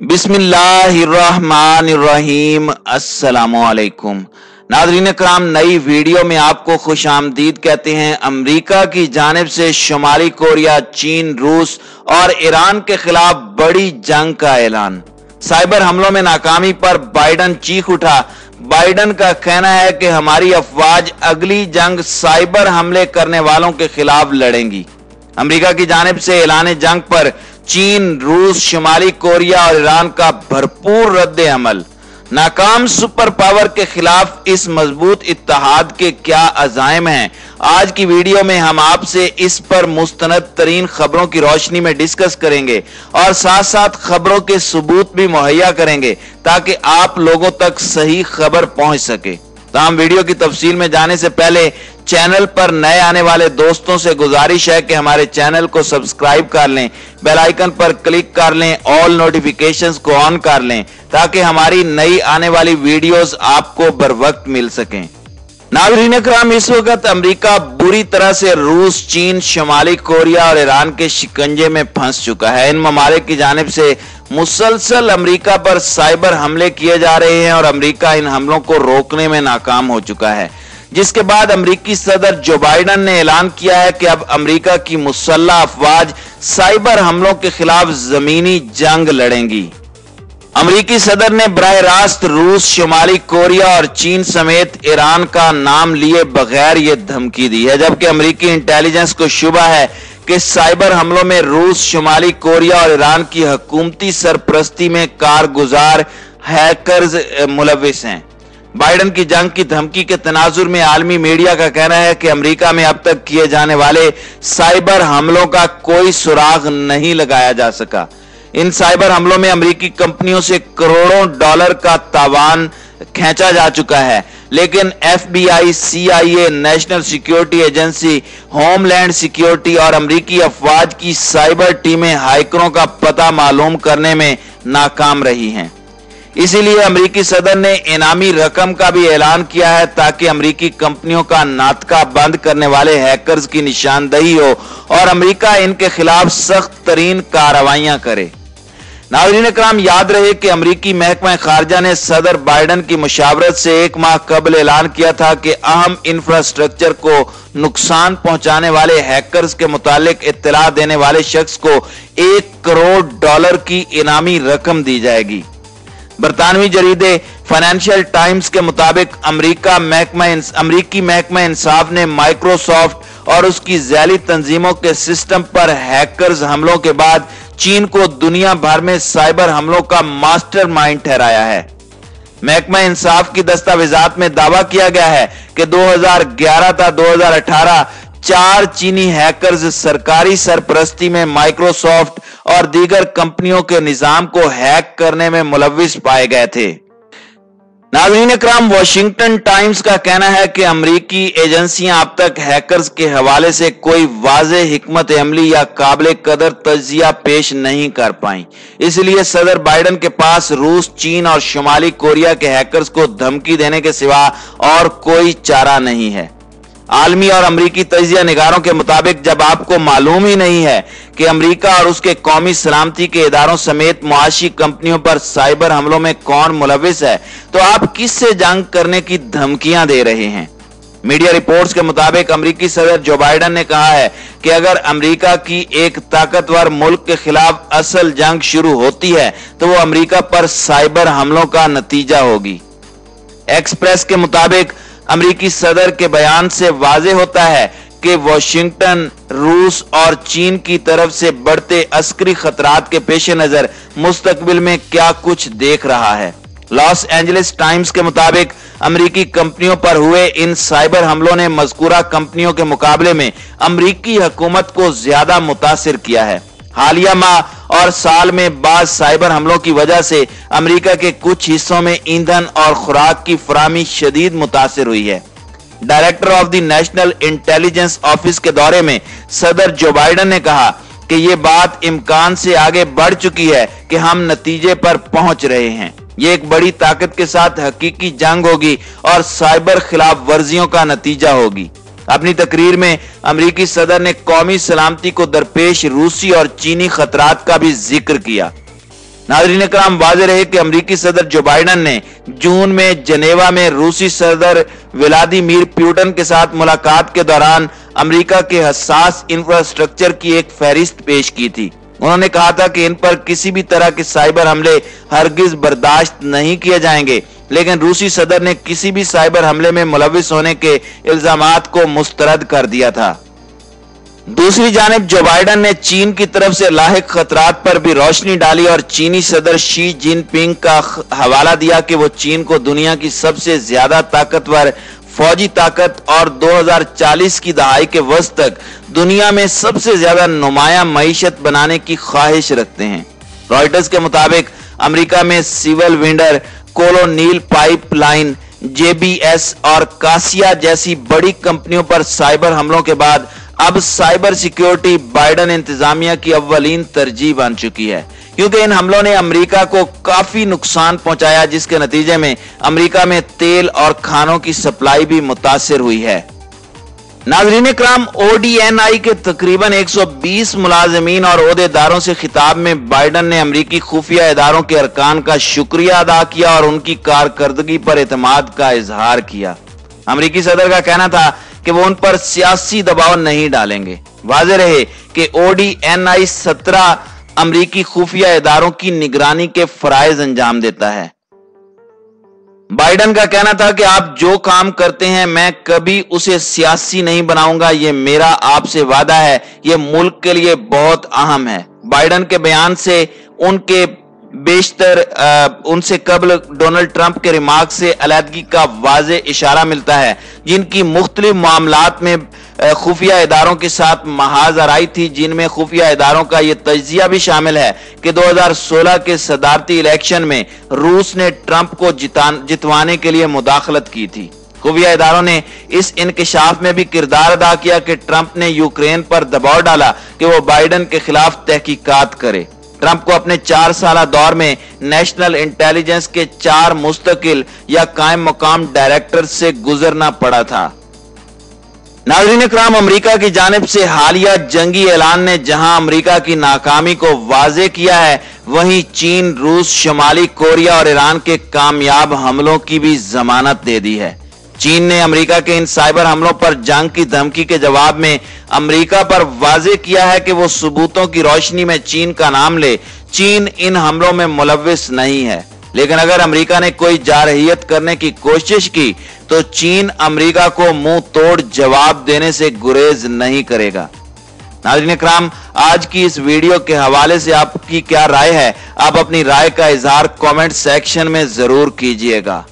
بسم اللہ الرحمن الرحیم السلام علیکم ناظرین کرام نئی ویڈیو میں آپ کو خوش آمدید کہتے ہیں، امریکہ کی جانب سے شمالی کوریا، چین، روس اور ایران کے خلاف بڑی جنگ کا اعلان۔ سائبر حملوں میں ناکامی پر بائیڈن چیخ اٹھا۔ بائیڈن کا کہنا ہے کہ ہماری افواج اگلی جنگ سائبر حملے کرنے والوں کے خلاف لڑیں گی۔ امریکہ کی جانب سے اعلان جنگ پر چین، روس، شمالی کوریا اور ایران کا بھرپور رد عمل۔ ناکام سپر پاور کے خلاف اس مضبوط اتحاد کے کیا عزائم ہیں؟ آج کی ویڈیو میں ہم آپ سے اس پر مستند ترین خبروں کی روشنی میں ڈسکس کریں گے اور ساتھ ساتھ خبروں کے ثبوت بھی مہیا کریں گے تاکہ آپ لوگوں تک صحیح خبر پہنچ سکے۔ تاہم، ویڈیو کی تفصیل میں جانے سے پہلے چینل پر نئے آنے والے دوستوں سے گزارش ہے کہ ہمارے چینل کو سبسکرائب کر لیں، بیل آئیکن پر کلک کر لیں، آل نوٹیفیکیشنز کو آن کر لیں تاکہ ہماری نئی آنے والی ویڈیوز آپ کو بر وقت مل سکیں۔ ناظرین اکرام، اس وقت امریکہ بری طرح سے روس، چین، شمالی کوریا اور ایران کے شکنجے میں پھنس چکا ہے۔ ان ممالک کی جانب سے مسلسل امریکہ پر سائبر حملے کیے جا رہے ہیں اور امریکہ ان حملوں کو روکنے میں ناکام ہو چکا ہے۔ جس کے بعد امریکی صدر جو بائیڈن نے اعلان کیا ہے کہ اب امریکہ کی مسلح افواج سائبر حملوں کے خلاف زمینی جنگ لڑیں گی۔ امریکی صدر نے براہ راست روس، شمالی کوریا اور چین سمیت ایران کا نام لیے بغیر یہ دھمکی دی ہے۔ جبکہ امریکی انٹیلیجنس کو شبہ ہے کہ سائبر حملوں میں روس، شمالی کوریا اور ایران کی حکومتی سرپرستی میں کارگزار ہیکرز ملوث ہیں۔ بائیڈن کی جنگ کی دھمکی کے تناظر میں عالمی میڈیا کا کہنا ہے کہ امریکہ میں اب تک کیے جانے والے سائبر حملوں کا کوئی سراغ نہیں لگایا جا سکا۔ ان سائبر حملوں میں امریکی کمپنیوں سے کروڑوں ڈالر کا تاوان کھینچا جا چکا ہے۔ لیکن F B I, C I A, National Security Agency, homeland security اور امریکی افواج کی سائبر ٹیمیں ہائیکروں کا پتہ معلوم کرنے میں ناکام رہی ہیں۔ اسی لیے امریکی صدر نے انعامی رقم کا بھی اعلان کیا ہے تاکہ امریکی کمپنیوں کا ناطقہ بند کرنے والے ہیکرز کی نشاندہی ہو اور امریکہ ان کے خلاف سخت ترین کارروائیاں کرے۔ ناظرین اکرام، یاد رہے کہ امریکی محکمہ خارجہ نے صدر بائیڈن کی مشاورت سے ایک ماہ قبل اعلان کیا تھا کہ اہم انفراسٹرکچر کو نقصان پہنچانے والے ہیکرز کے متعلق اطلاع دینے والے شخص کو ایک کروڑ ڈالر کی انعامی رقم دی جائے گی۔ برطانوی جریدے فائنینشل ٹائمز کے مطابق امریکہ محکمہ امریکی محکمہ انصاف نے مائکروسافٹ اور اس کی ذیلی تنظیموں کے سسٹم پر ہیکرز حملوں کے بعد چین کو دنیا بھر میں سائبر حملوں کا ماسٹر مائنڈ ٹھہرایا ہے۔ محکمہ انصاف کی دستاویزات میں دعویٰ کیا گیا ہے کہ دو ہزار گیارہ تا دو ہزار اٹھارہ چار چینی ہیکرز سرکاری سرپرستی میں مائکروسافٹ اور دیگر کمپنیوں کے نظام کو ہیک کرنے میں ملوث پائے گئے تھے۔ ناظرین اکرام واشنگٹن ٹائمز کا کہنا ہے کہ امریکی ایجنسیاں اب تک ہیکرز کے حوالے سے کوئی واضح حکمت عملی یا قابل قدر تجزیہ پیش نہیں کر پائیں۔ اس لیے صدر بائیڈن کے پاس روس، چین اور شمالی کوریا کے ہیکرز کو دھمکی دینے کے سوا اور کوئی چارہ نہیں ہے۔ عالمی اور امریکی تجزیہ نگاروں کے مطابق جب آپ کو معلوم ہی نہیں ہے کہ امریکہ اور اس کے قومی سلامتی کے اداروں سمیت معاشی کمپنیوں پر سائبر حملوں میں کون ملوث ہے، تو آپ کس سے جنگ کرنے کی دھمکیاں دے رہے ہیں؟ میڈیا رپورٹس کے مطابق امریکی صدر جو بائیڈن نے کہا ہے کہ اگر امریکہ کی ایک طاقتور ملک کے خلاف اصل جنگ شروع ہوتی ہے، تو وہ امریکہ پر سائبر حملوں کا نتیجہ ہوگی۔ ایکسپریس کے مطابق امریکی صدر کے بیان سے واضح ہوتا ہے کہ واشنگٹن، روس اور چین کی طرف سے بڑھتے عسکری خطرات کے پیش نظر مستقبل میں کیا کچھ دیکھ رہا ہے۔ لاس اینجلس ٹائمز کے مطابق امریکی کمپنیوں پر ہوئے ان سائبر حملوں نے مذکورہ کمپنیوں کے مقابلے میں امریکی حکومت کو زیادہ متاثر کیا ہے۔ حالیہ ماہ اور سال میں بعض سائبر حملوں کی وجہ سے امریکہ کے کچھ حصوں میں ایندھن اور خوراک کی فرامی شدید متاثر ہوئی ہے۔ Director of the national intelligence office کے دورے میں صدر جو بائیڈن نے کہا کہ یہ بات امکان سے آگے بڑھ چکی ہے کہ ہم نتیجے پر پہنچ رہے ہیں۔ یہ ایک بڑی طاقت کے ساتھ حقیقی جنگ ہوگی اور سائبر خلاف ورزیوں کا نتیجہ ہوگی۔ اپنی تقریر میں امریکی صدر نے قومی سلامتی کو درپیش روسی اور چینی خطرات کا بھی ذکر کیا۔ ناظرین کرام، واضح رہے کہ امریکی صدر جو بائیڈن نے جون میں جنیوا میں روسی صدر ولادی میر پیوٹن کے ساتھ ملاقات کے دوران امریکہ کے حساس انفراسٹرکچر کی ایک فہرست پیش کی تھی۔ انہوں نے کہا تھا کہ ان پر کسی بھی طرح کے سائبر حملے ہرگز برداشت نہیں کیے جائیں گے۔ لیکن روسی صدر نے کسی بھی سائبر حملے میں ملوث ہونے کے الزامات کو مسترد کر دیا تھا۔ دوسری جانب، جو بائیڈن نے چین کی طرف سے لاحق خطرات پر بھی روشنی ڈالی اور چینی صدر شی جن پنگ کا حوالہ دیا کہ وہ چین کو دنیا کی سب سے زیادہ طاقتور فوجی طاقت اور دو ہزار چالیس کی دہائی کے وسط تک دنیا میں سب سے زیادہ نمایاں معیشت بنانے کی خواہش رکھتے ہیں۔ رائٹرز کے مطابق، امریکہ میں سیول wonder colonial pipeline, J B S اور کاسیا جیسی بڑی کمپنیوں پر سائبر حملوں کے بعد اب سائبر سیکیورٹی بائیڈن انتظامیہ کی اولین ترجیح بن چکی ہے۔ کیونکہ ان حملوں نے امریکہ کو کافی نقصان پہنچایا، جس کے نتیجے میں امریکہ میں تیل اور کھانوں کی سپلائی بھی متاثر ہوئی ہے۔ ناظرین کرام او ڈی این آئی کے تقریباً ایک سو بیس ملازمین اور عہدے داروں سے خطاب میں بائیڈن نے امریکی خفیہ اداروں کے ارکان کا شکریہ ادا کیا اور ان کی کارکردگی پر اعتماد کا اظہار کیا۔ امریکی صدر کا کہنا تھا کہ وہ ان پر سیاسی دباؤ نہیں ڈالیں گے۔ واضح رہے کہ او ڈی این آئی سترہ امریکی خفیہ اداروں کی نگرانی کے فرائض انجام دیتا ہے۔ بائیڈن کا کہنا تھا کہ آپ جو کام کرتے ہیں میں کبھی اسے سیاسی نہیں بناؤں گا، یہ میرا آپ سے وعدہ ہے، یہ ملک کے لیے بہت اہم ہے۔ بائیڈن کے بیان سے ان کے بیشتر ان سے قبل ڈونلڈ ٹرمپ کے ریمارک سے علیحدگی کا واضح اشارہ ملتا ہے۔ جن کی مختلف معاملات میں خفیہ اداروں کے ساتھ محاذ آرائی تھی، جن میں خفیہ اداروں کا یہ تجزیہ بھی شامل ہے کہ دو ہزار سولہ کے صدارتی الیکشن میں روس نے ٹرمپ کو جتوانے کے لیے مداخلت کی تھی۔ خفیہ اداروں نے اس انکشاف میں بھی کردار ادا کیا کہ ٹرمپ نے یوکرین پر دباؤ ڈالا کہ وہ بائیڈن کے خلاف تحقیقات کرے۔ ٹرمپ کو اپنے چار سالہ دور میں نیشنل انٹیلیجنس کے چار مستقل یا قائم مقام ڈائریکٹر سے گزرنا پڑا تھا۔ ناظرین اکرام، امریکہ کی جانب سے حالیہ جنگی اعلان نے جہاں امریکہ کی ناکامی کو واضح کیا ہے، وہیں چین، روس، شمالی کوریا اور ایران کے کامیاب حملوں کی بھی ضمانت دے دی ہے۔ چین نے امریکہ کے ان سائبر حملوں پر جنگ کی دھمکی کے جواب میں امریکہ پر واضح کیا ہے کہ وہ ثبوتوں کی روشنی میں چین کا نام لے، چین ان حملوں میں ملوث نہیں ہے۔ لیکن اگر امریکہ نے کوئی جارحیت کرنے کی کوشش کی تو چین امریکہ کو منہ توڑ جواب دینے سے گریز نہیں کرے گا۔ ناظرین اکرام، آج کی اس ویڈیو کے حوالے سے آپ کی کیا رائے ہے؟ آپ اپنی رائے کا اظہار کومنٹ سیکشن میں ضرور کیجیے گا۔